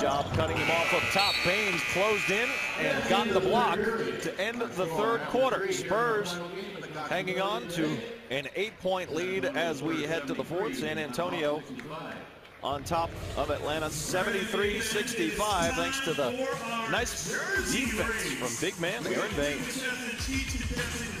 job cutting him off up top. Baynes closed in and got the block to end the third quarter. Spurs hanging on to an eight-point lead as we head to the fourth. San Antonio on top of Atlanta 73-65 thanks to the nice defense from big man Aron Baynes.